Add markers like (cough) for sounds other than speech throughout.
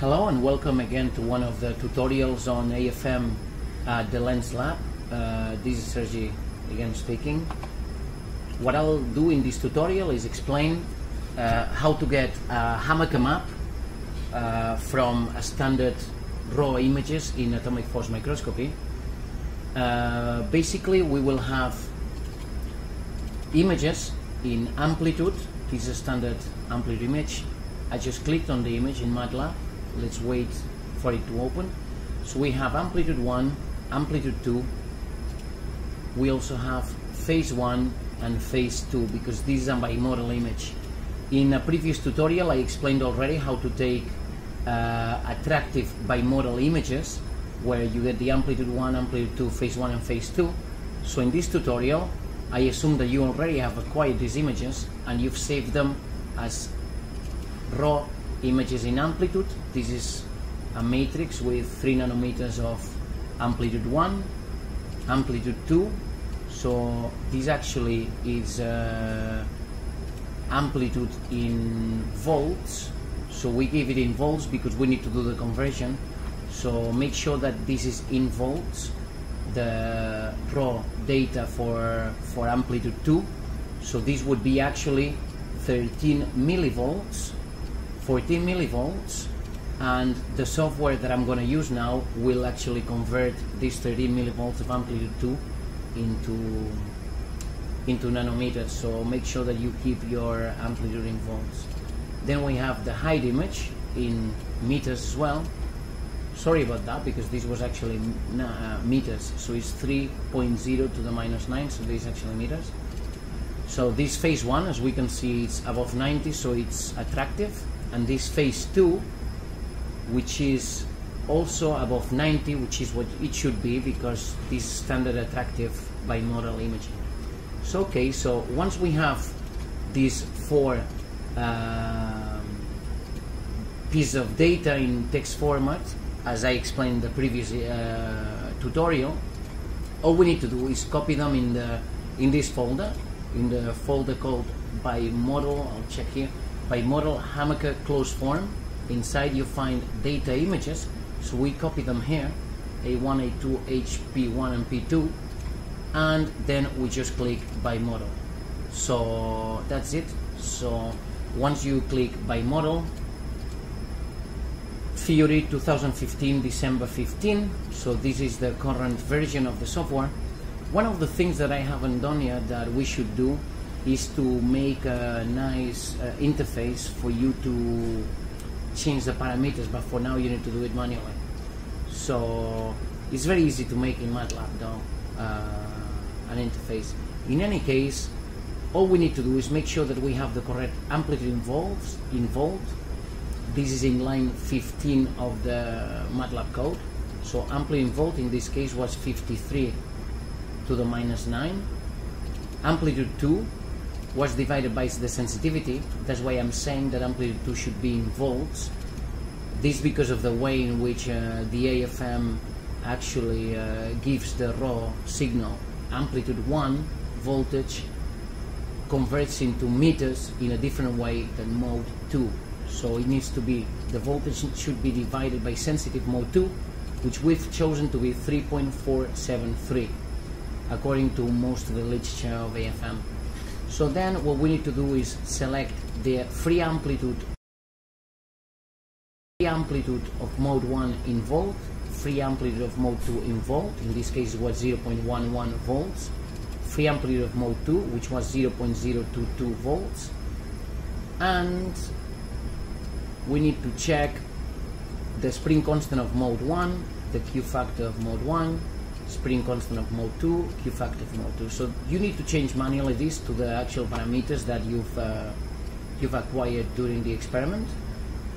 Hello and welcome again to one of the tutorials on AFM at the Lens Lab. Uh, this is Sergi again speaking. What I'll do in this tutorial is explain uh, how to get a Hamaker map uh, from a standard raw images in atomic force microscopy. Uh, basically we will have images in amplitude, this is a standard amplitude image. I just clicked on the image in MATLAB let's wait for it to open. So we have amplitude 1 amplitude 2 we also have phase 1 and phase 2 because this is a bimodal image. In a previous tutorial I explained already how to take uh, attractive bimodal images where you get the amplitude 1, amplitude 2, phase 1 and phase 2 so in this tutorial I assume that you already have acquired these images and you've saved them as raw images in amplitude. This is a matrix with 3 nanometers of amplitude 1, amplitude 2. So this actually is uh, amplitude in volts. So we give it in volts because we need to do the conversion. So make sure that this is in volts, the raw data for, for amplitude 2. So this would be actually 13 millivolts 14 millivolts and the software that I'm going to use now will actually convert these 13 millivolts of amplitude 2 into into nanometers. So make sure that you keep your amplitude in volts. Then we have the height image in meters as well. Sorry about that because this was actually uh, meters. So it's 3.0 to the minus 9 so this is actually meters. So this phase 1 as we can see it's above 90 so it's attractive and this phase 2 which is also above 90 which is what it should be because this standard attractive bimodal imaging. So okay so once we have these four um, pieces of data in text format as I explained in the previous uh, tutorial all we need to do is copy them in the in this folder in the folder called bimodal I'll check here bimodal Hamaker closed form. Inside you find data images, so we copy them here, A1, A2, HP1 and P2, and then we just click bimodal. So that's it. So once you click bimodal, Theory 2015 December 15, so this is the current version of the software. One of the things that I haven't done yet that we should do is to make a nice uh, interface for you to change the parameters but for now you need to do it manually. So it's very easy to make in MATLAB though uh, an interface. In any case all we need to do is make sure that we have the correct amplitude involved involved. This is in line 15 of the MATLAB code. So amplitude involved in this case was 53 to the minus 9 amplitude 2 was divided by the sensitivity. That's why I'm saying that amplitude 2 should be in volts. This because of the way in which uh, the AFM actually uh, gives the raw signal. Amplitude 1 voltage converts into meters in a different way than mode 2. So it needs to be, the voltage should be divided by sensitive mode 2, which we've chosen to be 3.473, according to most of the literature of AFM. So then what we need to do is select the free amplitude free amplitude of mode 1 in volt, free amplitude of mode 2 in volt, in this case it was 0.11 volts, free amplitude of mode 2 which was 0.022 volts, and we need to check the spring constant of mode 1, the Q factor of mode 1, spring constant of mode 2, Q factor of mode 2. So you need to change manually this to the actual parameters that you've, uh, you've acquired during the experiment.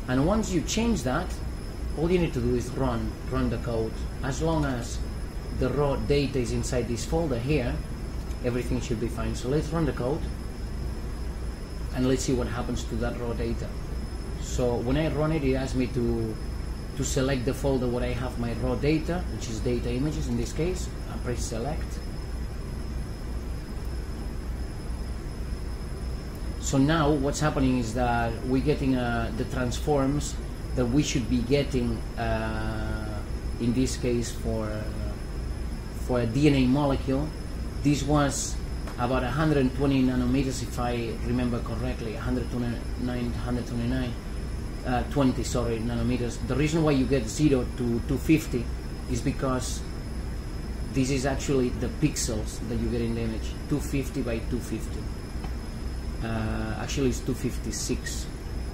And once you change that, all you need to do is run, run the code. As long as the raw data is inside this folder here, everything should be fine. So let's run the code and let's see what happens to that raw data. So when I run it, it asks me to to select the folder where I have my raw data, which is data images in this case, I press select. So now what's happening is that we're getting uh, the transforms that we should be getting uh, in this case for uh, for a DNA molecule. This was about 120 nanometers, if I remember correctly, 129, 129, uh, 20, sorry, nanometers. The reason why you get 0 to 250 is because this is actually the pixels that you get in the image, 250 by 250. Uh, actually, it's 256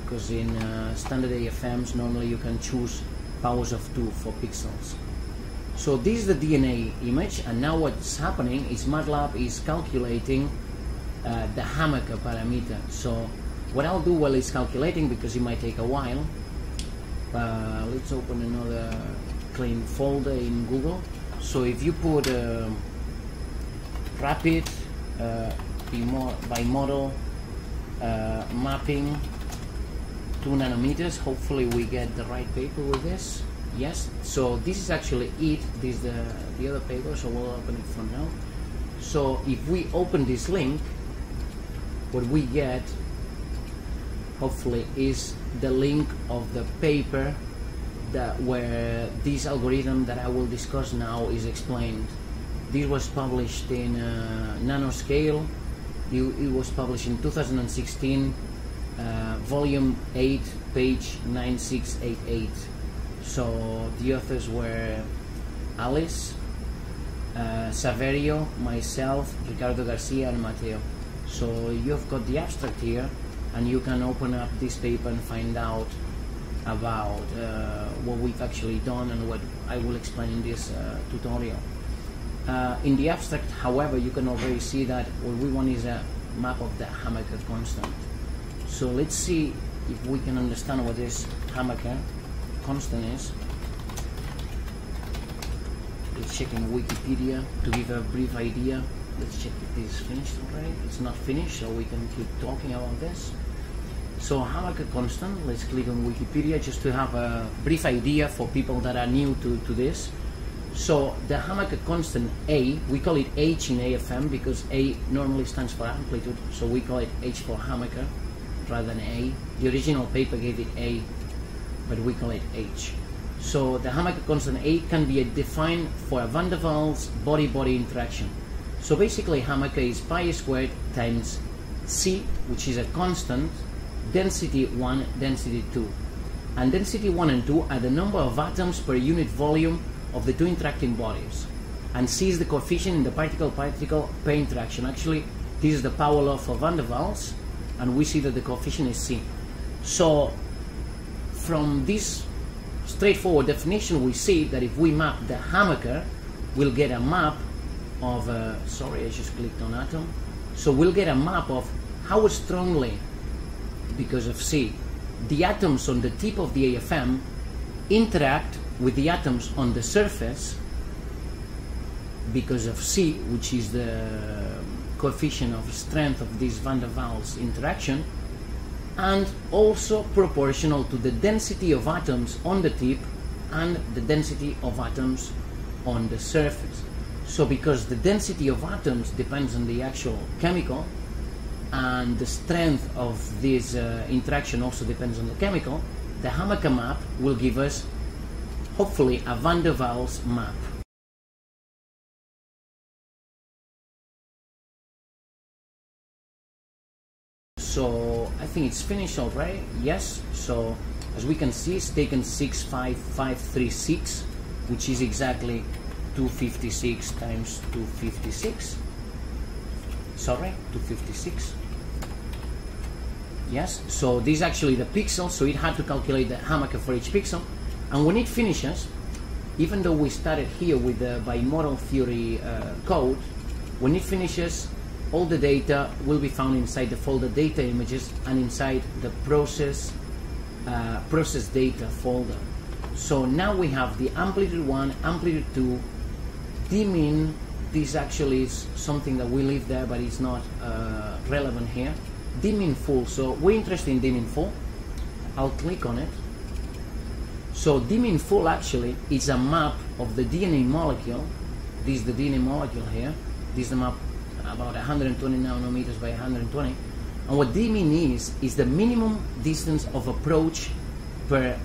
because in uh, standard AFMs normally you can choose powers of 2 for pixels. So this is the DNA image and now what's happening is MATLAB is calculating uh, the Hamaker parameter. So what I'll do while it's calculating because it might take a while, uh, let's open another clean folder in Google. So if you put uh, rapid uh, bimodal uh, mapping 2 nanometers, hopefully we get the right paper with this. Yes. So this is actually it. This is the, the other paper so we'll open it from now. So if we open this link what we get hopefully is the link of the paper that where this algorithm that I will discuss now is explained. This was published in uh, nanoscale. It, was published in 2016 uh, volume 8 page 9688 so the authors were Alice, uh, Saverio, myself, Ricardo Garcia, and Matteo. So you've got the abstract here, and you can open up this paper and find out about uh, what we've actually done and what I will explain in this uh, tutorial. Uh, in the abstract, however, you can already see that what we want is a map of the Hamaker constant. So let's see if we can understand what this Hamaker constant is. Let's check in Wikipedia to give a brief idea. Let's check if this is finished already. It's not finished, so we can keep talking about this. So Hamaker constant, let's click on Wikipedia just to have a brief idea for people that are new to, to this. So the Hamaker constant A, we call it H in AFM because A normally stands for amplitude, so we call it H for Hamaker rather than A. The original paper gave it A but we call it H. So the Hamaker constant A can be defined for a van der Waals body-body interaction. So basically Hamaker is pi squared times C, which is a constant, density 1, density 2. And density 1 and 2 are the number of atoms per unit volume of the two interacting bodies. And C is the coefficient in the particle-particle pair interaction. Actually, this is the power law for van der Waals, and we see that the coefficient is C. So from this straightforward definition, we see that if we map the Hamaker, we'll get a map of, uh, sorry, I just clicked on atom. So we'll get a map of how strongly, because of C, the atoms on the tip of the AFM interact with the atoms on the surface because of C, which is the coefficient of strength of this van der Waals interaction, and also proportional to the density of atoms on the tip and the density of atoms on the surface. So because the density of atoms depends on the actual chemical and the strength of this uh, interaction also depends on the chemical, the Hamaker map will give us hopefully a van der Waals map. So I think it's finished already. Yes. So as we can see, it's taken 65536, which is exactly 256 times 256. Sorry, 256. Yes, so this is actually the pixel, so it had to calculate the Hamaker for each pixel. And when it finishes, even though we started here with the bimodal theory uh, code, when it finishes, all the data will be found inside the folder data images and inside the process uh, process data folder. So now we have the amplitude 1, amplitude 2, dmin, this actually is something that we leave there but it's not uh, relevant here. dmin full, so we're interested in dmin full. I'll click on it. So dmin full actually is a map of the DNA molecule. This is the DNA molecule here. This is the map about 120 nanometers by 120. And what dmin is, is the minimum distance of approach per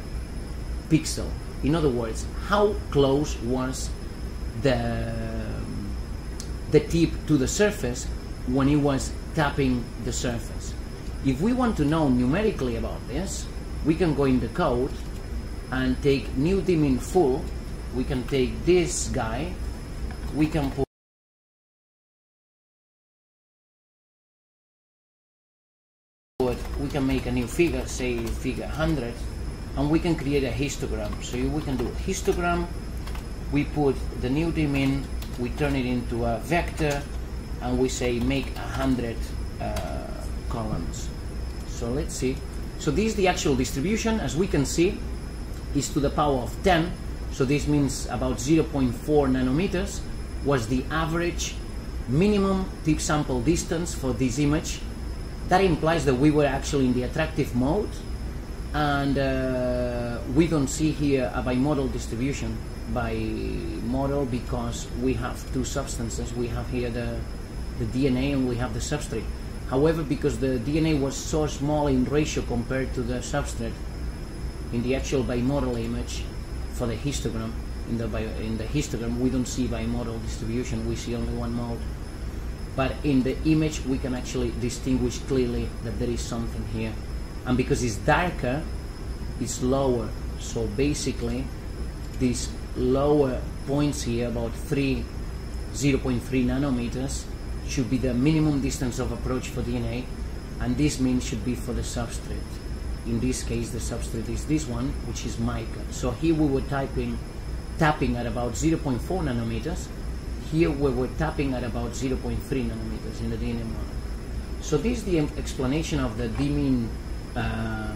pixel. In other words, how close was the the tip to the surface when it was tapping the surface. If we want to know numerically about this, we can go in the code and take new dmin full. We can take this guy. We can put we can make a new figure, say figure 100, and we can create a histogram. So we can do histogram, we put the new dim in, we turn it into a vector, and we say make a hundred uh, columns. So let's see. So this is the actual distribution. As we can see, is to the power of 10. So this means about 0.4 nanometers was the average minimum tip sample distance for this image. That implies that we were actually in the attractive mode and uh, we don't see here a bimodal distribution by model because we have two substances. We have here the, the DNA and we have the substrate. However, because the DNA was so small in ratio compared to the substrate, in the actual bimodal image for the histogram, in the, bio, in the histogram we don't see bimodal distribution, we see only one mode. But in the image we can actually distinguish clearly that there is something here. And because it's darker, it's lower. So basically, these lower points here, about 3, 0.3 nanometers, should be the minimum distance of approach for DNA, and this mean should be for the substrate. In this case, the substrate is this one, which is mica. So here we were typing, tapping at about 0.4 nanometers. Here we were tapping at about 0.3 nanometers in the DNA model. So this is the explanation of the dmin uh,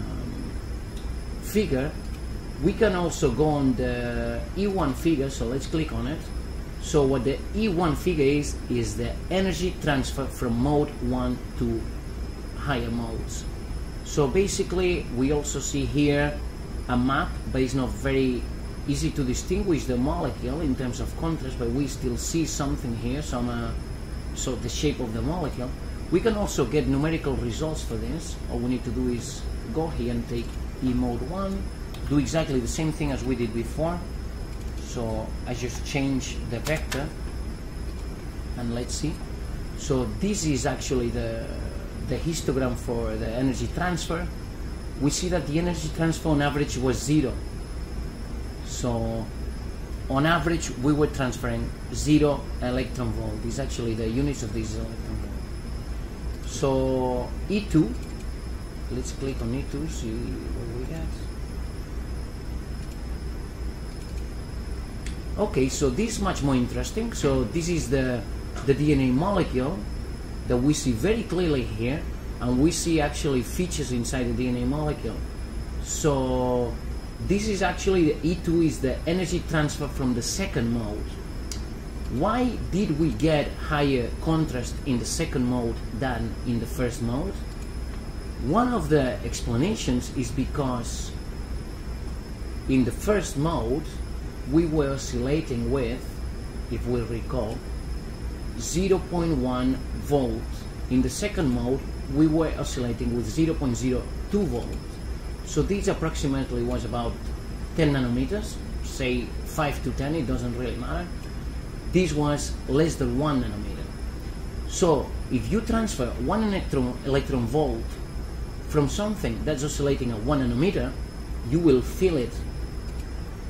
figure. We can also go on the E1 figure, so let's click on it. So what the E1 figure is, is the energy transfer from mode 1 to higher modes. So basically, we also see here a map, but it's not very easy to distinguish the molecule in terms of contrast, but we still see something here, some uh, so the shape of the molecule. We can also get numerical results for this. All we need to do is go here and take E mode 1, do exactly the same thing as we did before. So I just change the vector and let's see. So this is actually the, the histogram for the energy transfer. We see that the energy transfer on average was zero. So on average we were transferring zero electron volt. This is actually the units of this electron volt. So E2, let's click on E2, see what we get. Okay, so this is much more interesting. So this is the, the DNA molecule that we see very clearly here, and we see actually features inside the DNA molecule. So this is actually the E2 is the energy transfer from the second mode. Why did we get higher contrast in the second mode than in the first mode? One of the explanations is because in the first mode we were oscillating with, if we recall, 0.1 volt. In the second mode, we were oscillating with 0.02 volt. So this approximately was about 10 nanometers, say 5 to 10, it doesn't really matter. This was less than 1 nanometer. So if you transfer 1 electron, electron volt from something that's oscillating at 1 nanometer, you will feel it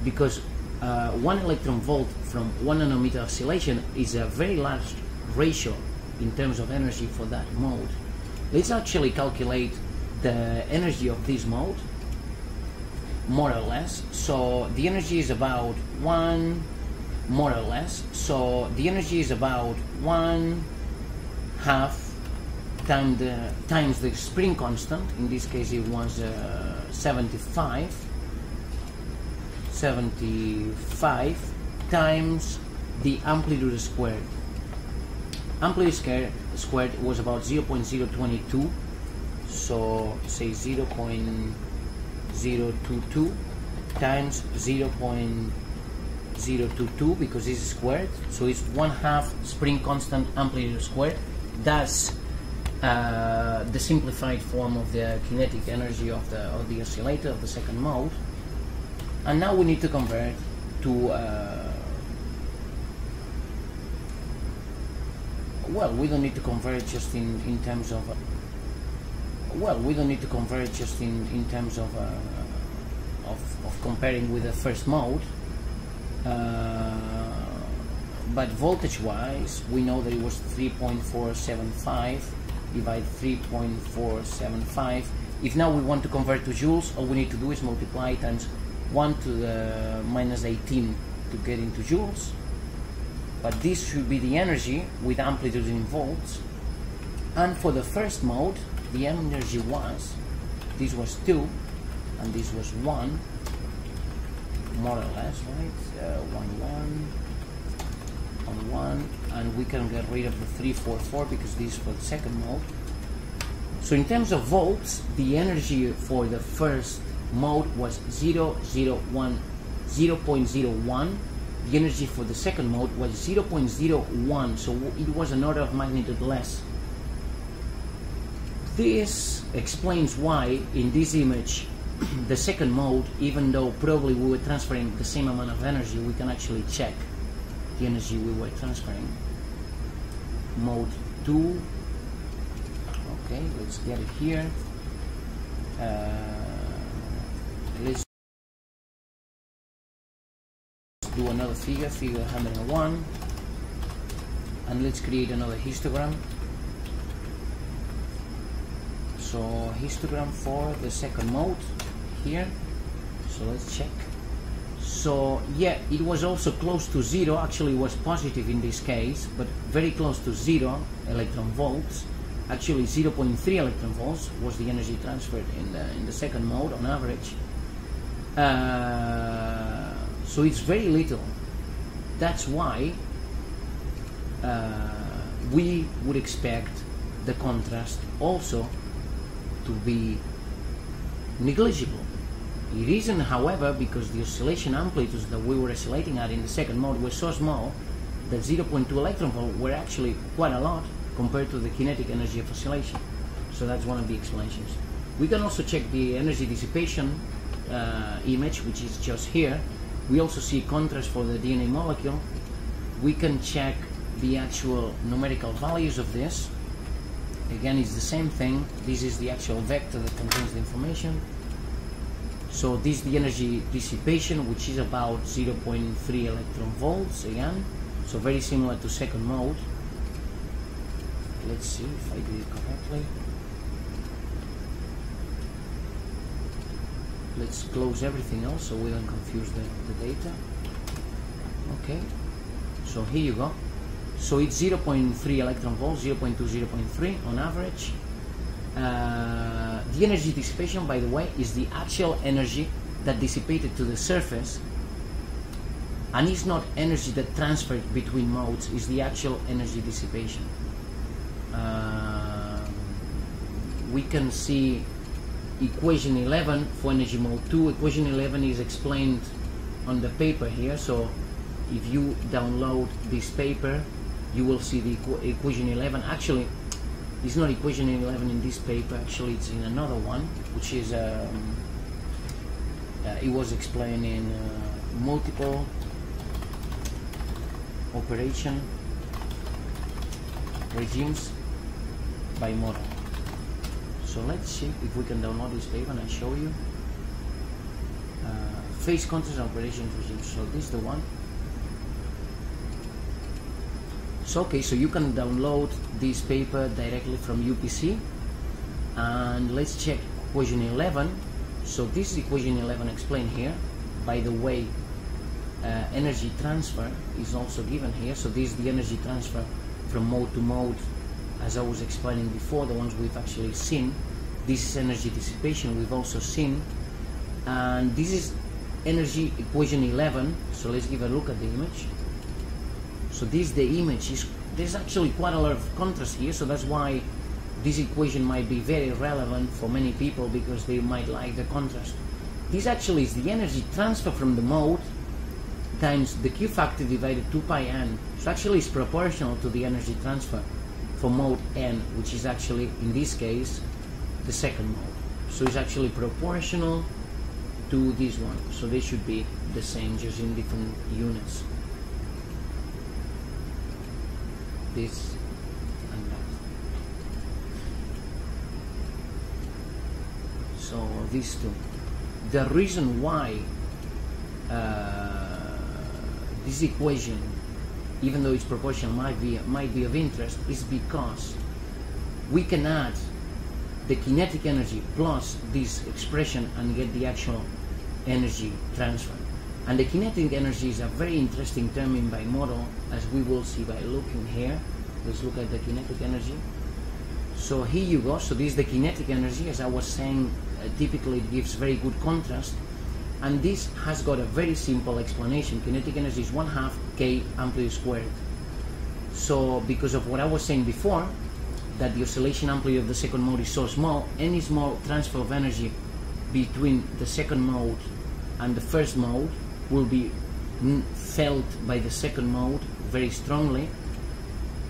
because uh, 1 electron volt from 1 nanometer oscillation is a very large ratio in terms of energy for that mode. Let's actually calculate the energy of this mode more or less. So the energy is about 1 more or less. So the energy is about 1 half times the, times the spring constant. In this case it was uh, 75 75 times the amplitude squared. Amplitude squared was about 0.022, so say 0.022 times 0.022 because this is squared, so it's one half spring constant amplitude squared. That's uh, the simplified form of the kinetic energy of the of the oscillator of the second mode and now we need to convert to uh, well we don't need to convert just in, in terms of uh, well we don't need to convert just in, in terms of, uh, of, of comparing with the first mode. Uh, but voltage wise we know that it was 3.475 divide 3.475 if now we want to convert to joules all we need to do is multiply times 1 to the minus 18 to get into joules. But this should be the energy with amplitude in volts. And for the first mode the energy was this was 2 and this was 1 more or less right? Uh, 1 1 on 1 and we can get rid of the 344 because this is for the second mode. So in terms of volts the energy for the first mode was 0, 0, 1, 0 0.01 the energy for the second mode was 0.01 so it was an order of magnitude less. This explains why in this image (clears throat) the second mode even though probably we were transferring the same amount of energy we can actually check the energy we were transferring. Mode 2 okay let's get it here. Uh, let's do another figure figure 101 and let's create another histogram. So histogram for the second mode here. So let's check. So yeah it was also close to zero. Actually was positive in this case but very close to zero electron volts. Actually 0.3 electron volts was the energy transferred in the in the second mode on average uh, so it's very little that's why uh, we would expect the contrast also to be negligible it isn't, however, because the oscillation amplitudes that we were oscillating at in the second mode were so small that 0.2 electron volt were actually quite a lot compared to the kinetic energy of oscillation. So that's one of the explanations. We can also check the energy dissipation uh, image, which is just here. We also see contrast for the DNA molecule. We can check the actual numerical values of this. Again, it's the same thing. This is the actual vector that contains the information. So this is the energy dissipation, which is about 0.3 electron volts again. So very similar to second mode. Let's see if I did it correctly. Let's close everything else so we don't confuse the, the data. Okay, so here you go. So it's 0.3 electron volts, 0.2, 0.3 on average. Uh, the energy dissipation, by the way, is the actual energy that dissipated to the surface and it's not energy that transferred between modes, is the actual energy dissipation. Uh, we can see equation 11 for energy mode 2. Equation 11 is explained on the paper here, so if you download this paper, you will see the equ equation 11. Actually, it's not equation 11 in this paper, actually it's in another one, which is, um, uh, it was explained in uh, multiple operation regimes bimodal. So let's see if we can download this paper and I show you. Uh, phase contrast operation. So this is the one. So okay, so you can download this paper directly from UPC and let's check equation 11. So this is equation 11 explained here. By the way, uh, energy transfer is also given here. So this is the energy transfer from mode to mode as I was explaining before, the ones we've actually seen. This is energy dissipation we've also seen. And this is energy equation 11. So let's give a look at the image. So this the image is there's actually quite a lot of contrast here, so that's why this equation might be very relevant for many people because they might like the contrast. This actually is the energy transfer from the mode times the Q factor divided 2 pi n. So actually it's proportional to the energy transfer for mode n, which is actually, in this case, the second mode. So it's actually proportional to this one. So they should be the same, just in different units. This and that. So these two. The reason why uh, this equation, even though it's proportion might be might be of interest, is because we can add the kinetic energy plus this expression and get the actual energy transfer. And the kinetic energy is a very interesting term in bimodal, as we will see by looking here. Let's look at the kinetic energy. So here you go. So this is the kinetic energy. As I was saying, uh, typically it gives very good contrast. And this has got a very simple explanation. Kinetic energy is 1 half k amplitude squared. So because of what I was saying before, that the oscillation amplitude of the second mode is so small, any small transfer of energy between the second mode and the first mode will be felt by the second mode very strongly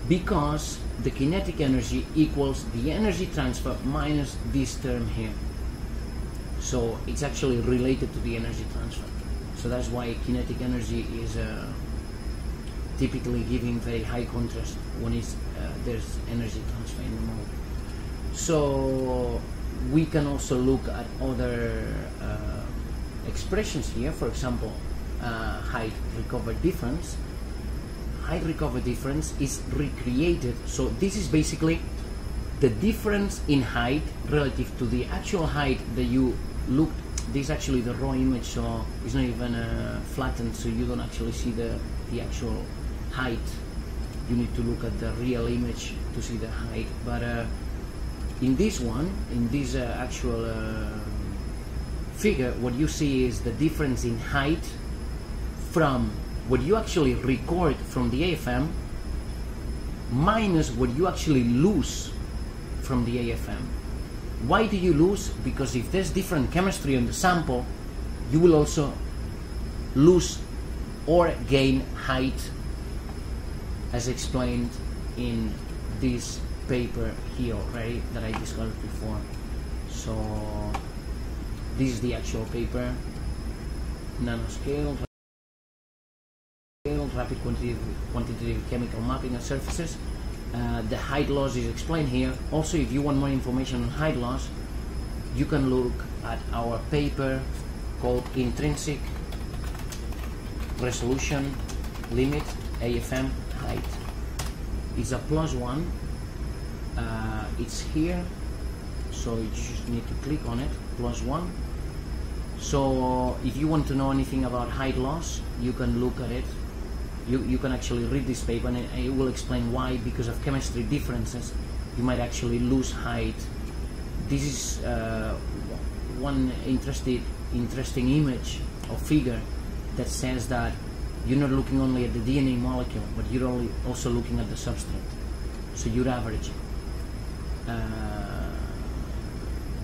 because the kinetic energy equals the energy transfer minus this term here. So it's actually related to the energy transfer. So that's why kinetic energy is uh, typically giving very high contrast when it's, uh, there's energy transfer in the mode. So we can also look at other uh, expressions here, for example, uh, height recovered difference. Height recovered difference is recreated, so this is basically the difference in height relative to the actual height that you looked. This is actually the raw image, so it's not even uh, flattened, so you don't actually see the, the actual height you need to look at the real image to see the height. But uh, in this one in this uh, actual uh, figure what you see is the difference in height from what you actually record from the AFM minus what you actually lose from the AFM why do you lose? Because if there's different chemistry on the sample you will also lose or gain height as explained in this paper here already that I discussed before. So this is the actual paper, nanoscale, rapid quantitative, quantitative chemical mapping of surfaces. Uh, the height loss is explained here. Also, if you want more information on height loss, you can look at our paper called Intrinsic Resolution Limit AFM height is a PLOS ONE. Uh, it's here so you just need to click on it PLOS ONE. So if you want to know anything about height loss you can look at it. You, you can actually read this paper and it, it will explain why because of chemistry differences you might actually lose height. This is uh, one interesting image or figure that says that you're not looking only at the DNA molecule, but you're only also looking at the substrate. So you're averaging. Uh,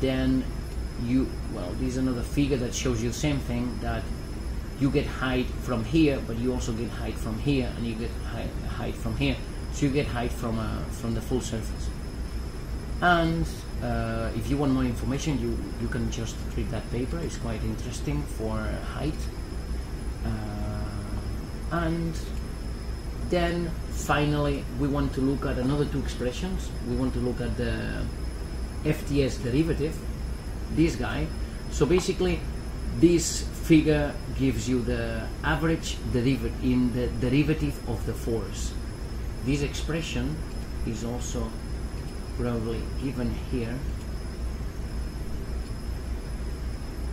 then you, well, this is another figure that shows you the same thing, that you get height from here, but you also get height from here, and you get height, height from here. So you get height from, uh, from the full surface. And uh, if you want more information, you, you can just read that paper. It's quite interesting for height. And then finally we want to look at another two expressions. We want to look at the FTS derivative this guy. So basically this figure gives you the average derivative in the derivative of the force. This expression is also probably given here.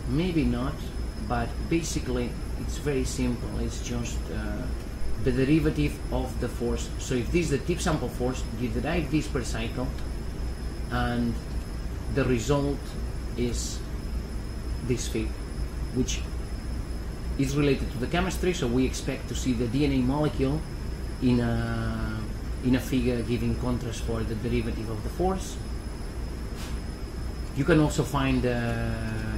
Maybe not but basically it's very simple. It's just uh, the derivative of the force. So if this is the tip sample force you derive this per cycle and the result is this figure which is related to the chemistry. So we expect to see the DNA molecule in a in a figure giving contrast for the derivative of the force. You can also find uh,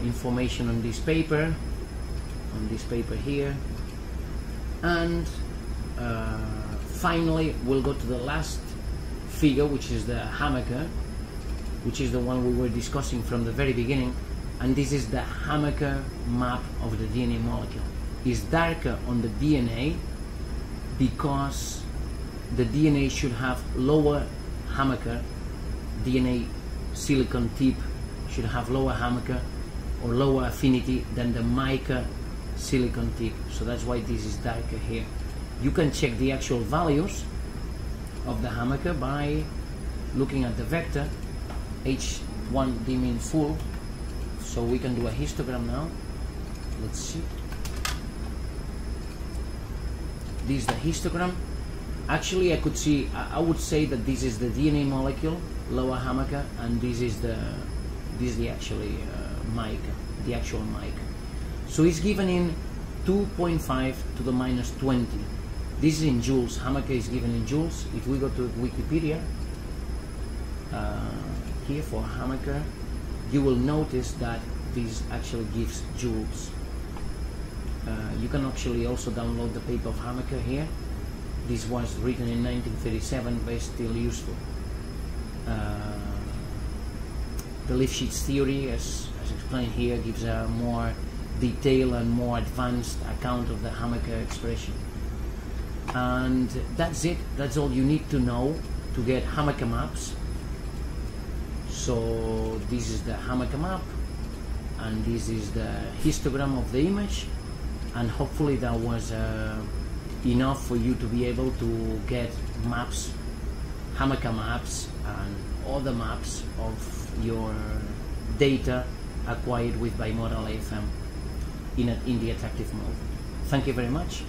information on this paper on this paper here. And uh, finally we'll go to the last figure which is the Hamaker which is the one we were discussing from the very beginning. And this is the Hamaker map of the DNA molecule. It's darker on the DNA because the DNA should have lower Hamaker, DNA silicon tip should have lower Hamaker or lower affinity than the mica silicon tip. So that's why this is darker here. You can check the actual values of the Hamaker by looking at the vector H1 dmin full. So we can do a histogram now. Let's see. This is the histogram. Actually, I could see, I would say that this is the DNA molecule, lower Hamaker, and this is the, this is the actually uh, mica, the actual mica. So it's given in 2.5 to the minus 20. This is in joules. Hamaker is given in joules. If we go to Wikipedia, uh, here for Hamaker, you will notice that this actually gives joules. Uh, you can actually also download the paper of Hamaker here. This was written in 1937, but still useful. Uh, the Lifshitz theory, as, as explained here, gives a more detailed and more advanced account of the Hamaker expression. And that's it. That's all you need to know to get Hamaker maps. So this is the Hamaker map, and this is the histogram of the image, and hopefully that was uh, enough for you to be able to get maps, Hamaker maps, and other maps of your data acquired with bimodal AFM in, a, in the attractive mode. Thank you very much.